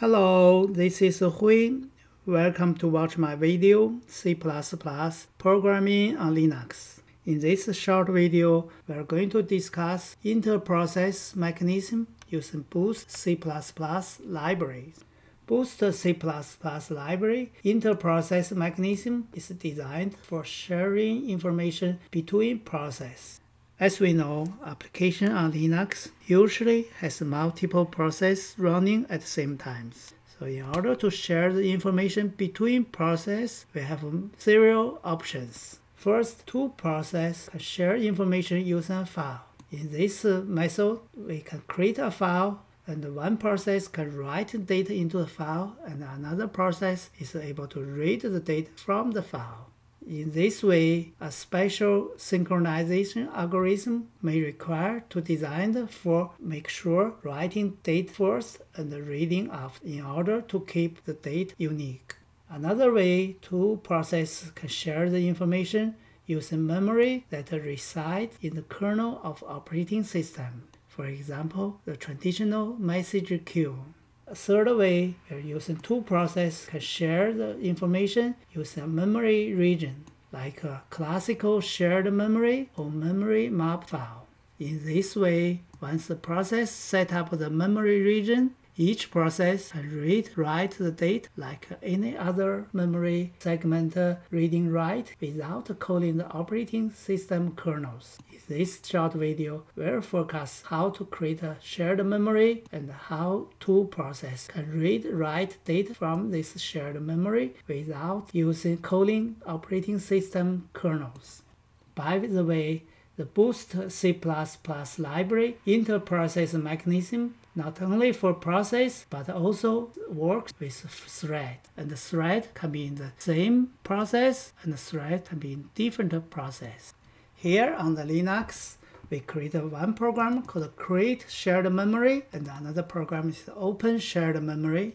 Hello, this is Hui. Welcome to watch my video C++ Programming on Linux. In this short video, we are going to discuss inter-process mechanism using Boost C++ libraries. Boost C++ library inter-process mechanism is designed for sharing information between processes. As we know, application on Linux usually has multiple processes running at the same time. So in order to share the information between processes, we have several options. First, two processes can share information using a file. In this uh, method, we can create a file and one process can write data into the file and another process is able to read the data from the file. In this way, a special synchronization algorithm may require to design for make sure writing date first and reading after in order to keep the date unique. Another way two processes can share the information using memory that resides in the kernel of operating system. For example, the traditional message queue. A third way, using two processes can share the information using a memory region, like a classical shared memory or memory map file. In this way, once the process set up the memory region, each process can read write the date like any other memory segment uh, reading write without calling the operating system kernels. In this short video, we'll focus how to create a shared memory and how two processes can read write data from this shared memory without using calling operating system kernels. By the way, the Boost C++ library interprocess mechanism not only for process but also works with thread and the thread can be in the same process and the thread can be in different process. Here on the Linux we create one program called create shared memory and another program is open shared memory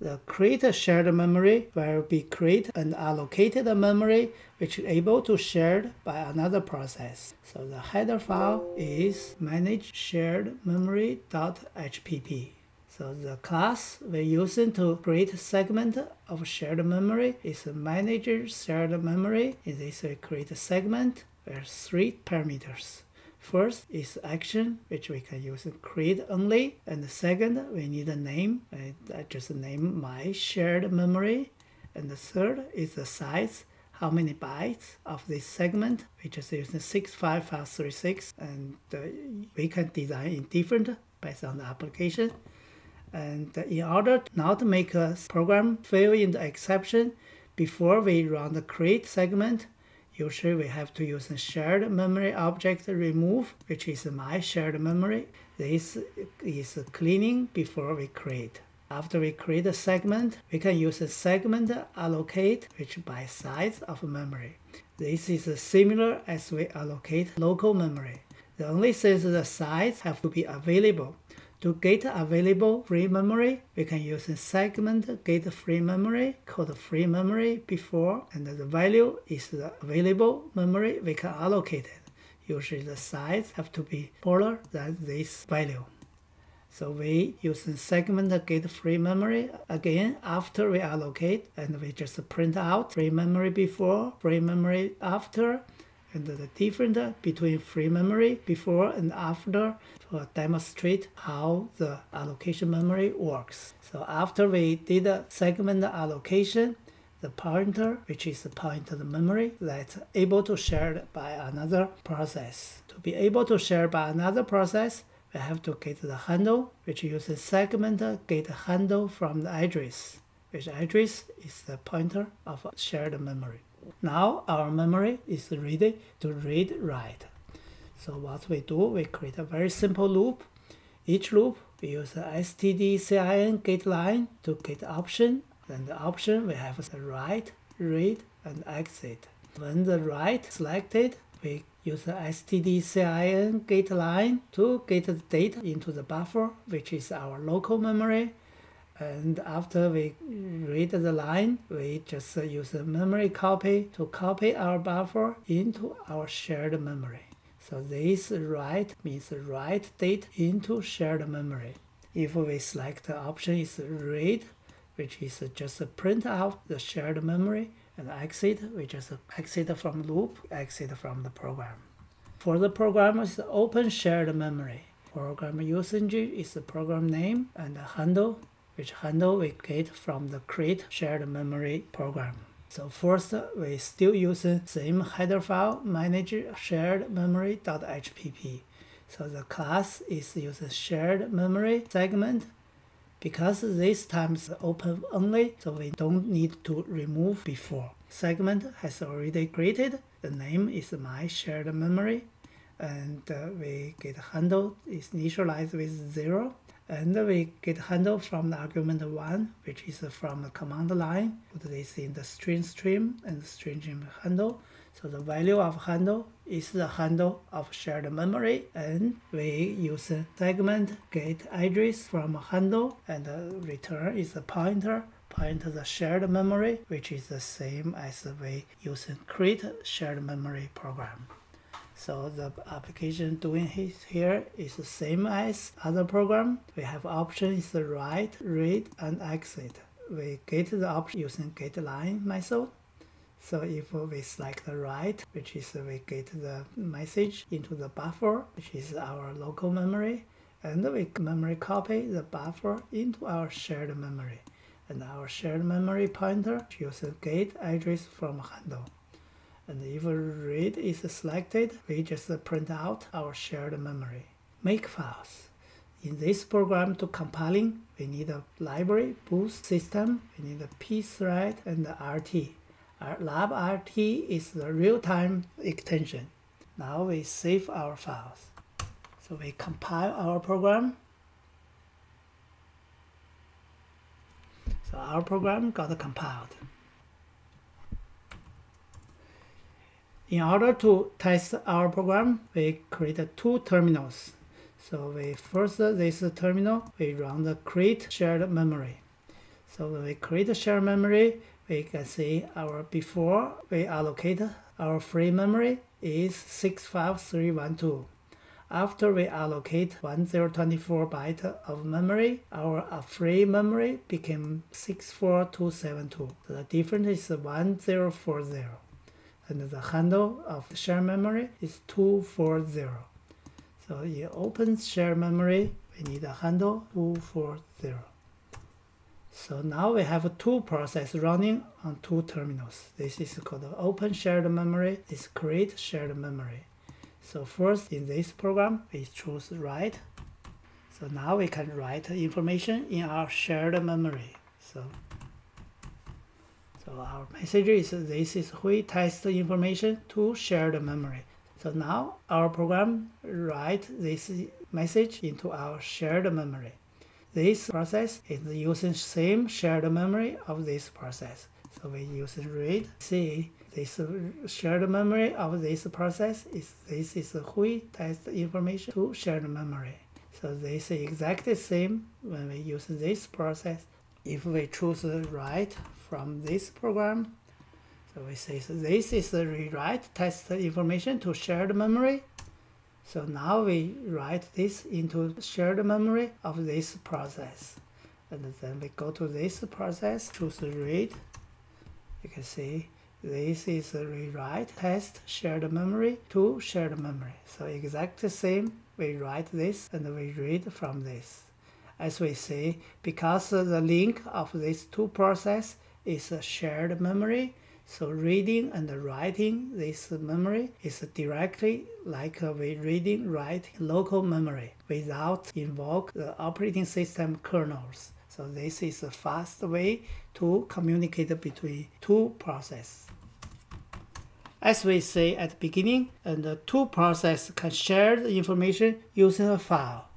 the create shared memory will be create and allocated memory which is able to shared by another process. So the header file is manage shared memory.hpp. So the class we're using to create segment of shared memory is manager shared memory. In this we create a segment with three parameters. First is action, which we can use create only. And the second, we need a name. I just name my shared memory. And the third is the size, how many bytes of this segment. We just use 65536 and uh, we can design in different based on the application. And in order not to make a program fail in the exception, before we run the create segment, Usually we have to use a shared memory object remove, which is my shared memory. This is cleaning before we create. After we create a segment, we can use a segment allocate, which by size of memory. This is similar as we allocate local memory. The only thing is the size have to be available. To get available free memory, we can use a segment get free memory called free memory before, and the value is the available memory we can allocate it. Usually the size have to be smaller than this value. So we use a segment get free memory again after we allocate and we just print out free memory before, free memory after, and the difference between free memory before and after to demonstrate how the allocation memory works. So after we did a segment allocation, the pointer, which is the pointer the memory that's able to share by another process. To be able to share by another process, we have to get the handle, which uses segment get handle from the address, which address is the pointer of shared memory. Now our memory is ready to read write. So what we do, we create a very simple loop. Each loop, we use the stdcin get line to get option. Then the option, we have the write, read, and exit. When the write selected, we use the stdcin get line to get the data into the buffer, which is our local memory. And after we read the line, we just use a memory copy to copy our buffer into our shared memory. So this write means write date into shared memory. If we select the option is read, which is just print out the shared memory, and exit, we just exit from loop, exit from the program. For the program, it's open shared memory. Program usage is the program name and handle, which handle we get from the create shared memory program. So first, we still use the same header file manage shared memory.hpp. So the class is using shared memory segment because this time is open only, so we don't need to remove before. Segment has already created. The name is my shared memory and uh, we get handle is initialized with 0 and we get handle from the argument 1 which is from the command line put this in the string stream and string handle. So the value of handle is the handle of shared memory and we use segment get address from handle and return is a pointer pointer the shared memory which is the same as we use create shared memory program so the application doing here is the same as other program. We have options write, read, and exit. We get the option using getLine method. So if we select the write, which is we get the message into the buffer, which is our local memory, and we memory copy the buffer into our shared memory. And our shared memory pointer uses get address from handle. And if read is selected, we just print out our shared memory. Make files. In this program to compiling, we need a library, boost system, we need a pthread and the RT. Our librt is the real-time extension. Now we save our files. So we compile our program. So our program got compiled. In order to test our program, we create two terminals. So we first this terminal, we run the create shared memory. So when we create shared memory, we can see our before we allocate our free memory is 65312. After we allocate 1024 byte of memory, our uh, free memory became 64272. So the difference is 1040 and the handle of the share memory is 240. So it opens shared memory, we need a handle 240. So now we have two processes running on two terminals. This is called open shared memory. This create shared memory. So first in this program, we choose write. So now we can write information in our shared memory. So so our message is this is we test information to shared memory. So now our program write this message into our shared memory. This process is using same shared memory of this process. So we use read see this shared memory of this process is this is we test information to shared memory. So this is exactly same when we use this process. If we choose write from this program. So we say so this is the rewrite test information to shared memory. So now we write this into shared memory of this process. And then we go to this process, choose read. You can see this is a rewrite test shared memory to shared memory. So exactly same, we write this and we read from this. As we see, because the link of these two processes is a shared memory. So reading and writing this memory is directly like we reading write local memory without invoke the operating system kernels. So this is a fast way to communicate between two processes. As we say at the beginning, and the two processes can share the information using a file.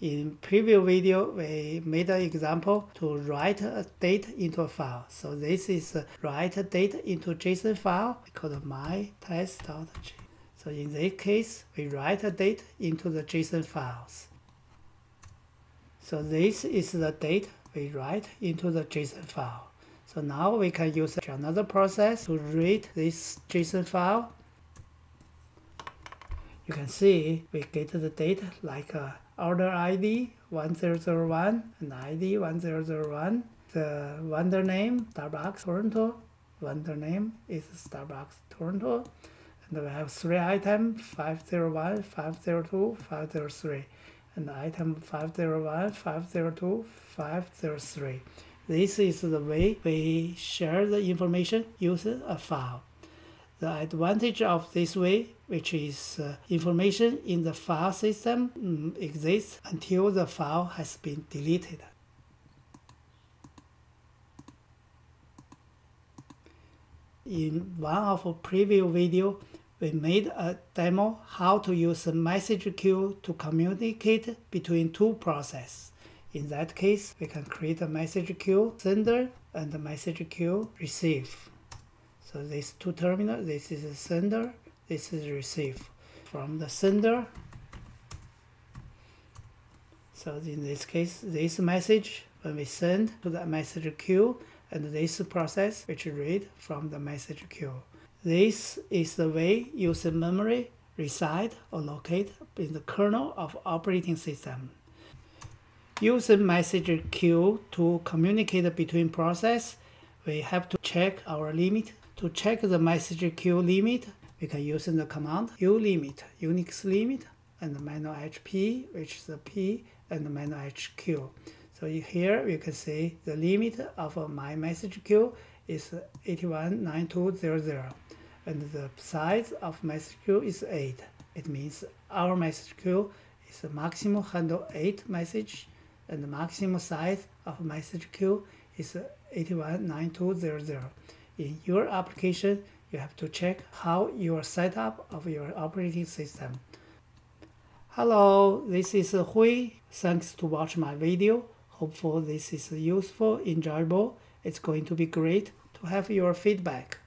In previous video, we made an example to write a date into a file. So this is write a date into JSON file called my test.j. So in this case, we write a date into the JSON files. So this is the date we write into the JSON file. So now we can use another process to read this JSON file. You can see we get the date like uh, order ID 1001 and ID 1001. The vendor name Starbucks Toronto. Vendor name is Starbucks Toronto. And we have three items 501, 502, 503. And item 501, 502, 503. This is the way we share the information using a file. The advantage of this way, which is uh, information in the file system mm, exists until the file has been deleted. In one of our previous video, we made a demo how to use a message queue to communicate between two processes. In that case, we can create a message queue sender and a message queue receive. So these two terminals, this is a sender, this is receive. From the sender, so in this case, this message, when we send to the message queue, and this process which read from the message queue. This is the way user memory reside or locate in the kernel of operating system. Using message queue to communicate between process. We have to check our limit to check the message queue limit, we can use the command ulimit, Unix limit, and manual HP, which is the P, and manual HQ. So here you can see the limit of my message queue is 819200 and the size of message queue is 8. It means our message queue is maximum handle 8 message and the maximum size of message queue is 819200 in your application, you have to check how your setup of your operating system. Hello, this is Hui. Thanks to watch my video. Hopefully this is useful, enjoyable. It's going to be great to have your feedback.